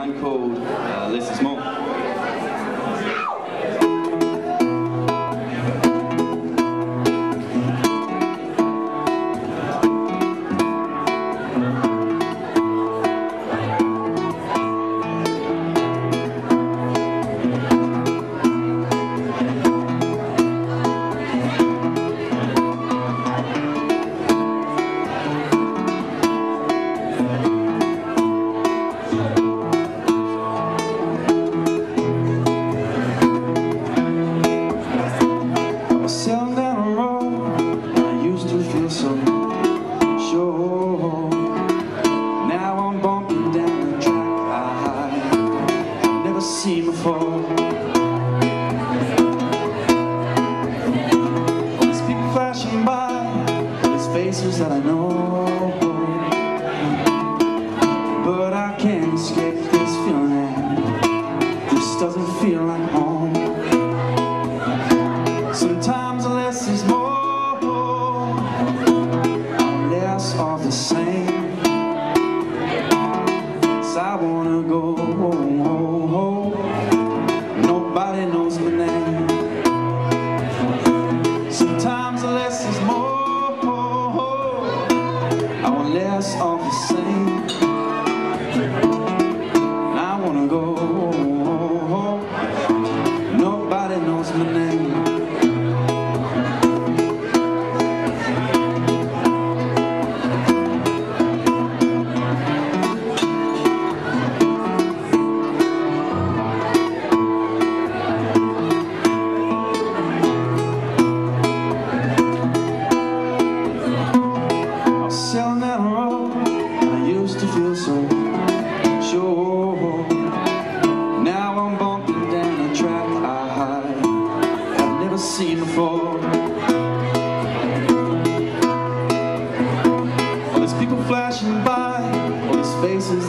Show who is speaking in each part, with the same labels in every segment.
Speaker 1: Ryan called uh, Less Is More.
Speaker 2: that I know. But I can't escape this feeling. This doesn't feel like home. Sometimes less is more. Less of the same. So I wanna go Nobody knows my name. Sometimes less is more less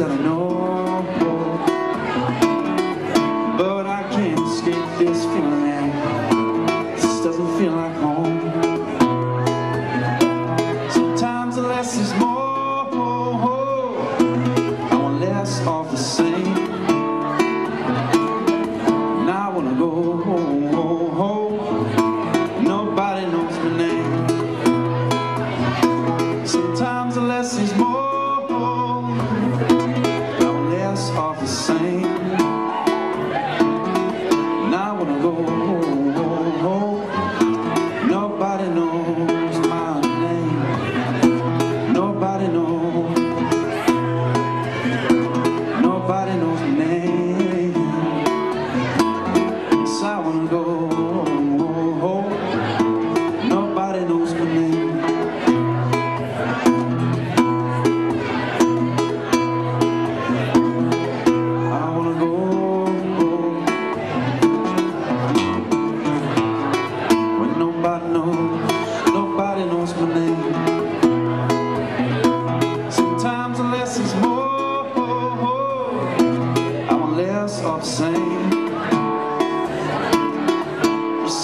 Speaker 2: that I know same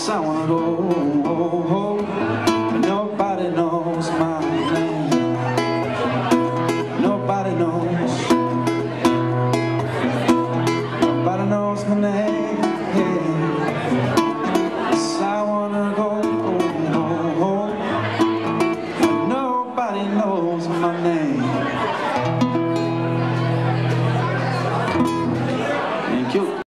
Speaker 2: I But nobody knows my name. Nobody knows. Nobody knows my name.